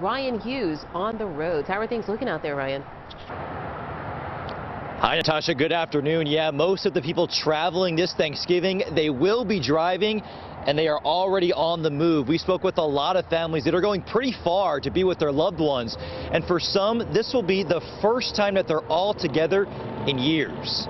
Ryan Hughes on the roads. How are things looking out there, Ryan? Hi, Natasha. Good afternoon. Yeah, most of the people traveling this Thanksgiving, they will be driving and they are already on the move. We spoke with a lot of families that are going pretty far to be with their loved ones. And for some, this will be the first time that they're all together in years.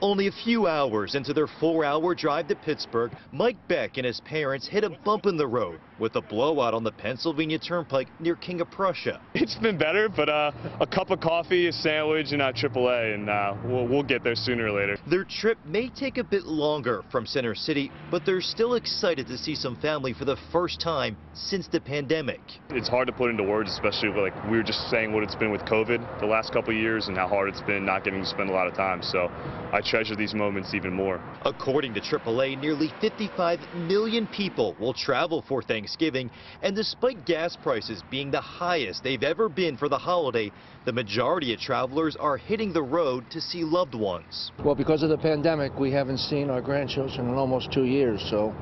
Only a few hours into their four-hour drive to Pittsburgh, Mike Beck and his parents hit a bump in the road with a blowout on the Pennsylvania Turnpike near King of Prussia. It's been better, but uh, a cup of coffee, a sandwich, and uh, AAA, and uh, we'll, we'll get there sooner or later. Their trip may take a bit longer from Center City, but they're still excited to see some family for the first time since the pandemic. It's hard to put into words, especially like we were just saying what it's been with COVID the last couple years and how hard it's been not getting to spend a lot of time. So I treasure these moments even more. According to AAA, nearly 55 million people will travel for Thanksgiving, and despite gas prices being the highest they've ever been for the holiday, the majority of travelers are hitting the road to see loved ones. Well, because of the pandemic, we haven't seen our grandchildren in almost two years, so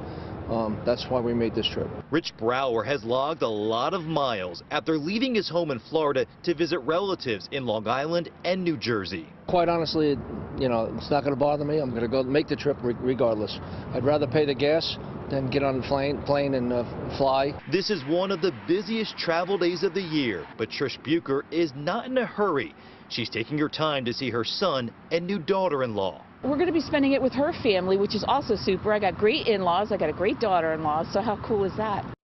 um, that's why we made this trip. Rich Brower has logged a lot of miles after leaving his home in Florida to visit relatives in Long Island and New Jersey. Quite honestly, you know, it's not going to bother me. I'm going to go make the trip regardless. I'd rather pay the gas than get on the plane, plane and uh, fly. This is one of the busiest travel days of the year, but Trish Bucher is not in a hurry. She's taking her time to see her son and new daughter-in-law. We're going to be spending it with her family, which is also super. I got great in-laws. I got a great daughter-in-law. So how cool is that?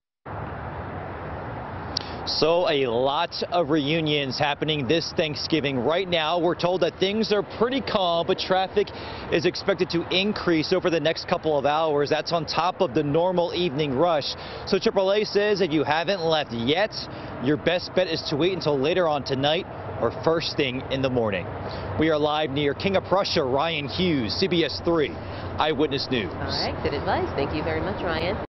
So a lot of reunions happening this Thanksgiving. Right now, we're told that things are pretty calm, but traffic is expected to increase over the next couple of hours. That's on top of the normal evening rush. So AAA says if you haven't left yet, your best bet is to wait until later on tonight or first thing in the morning. We are live near King of Prussia. Ryan Hughes, CBS 3 Eyewitness News. All right, good advice. Thank you very much, Ryan.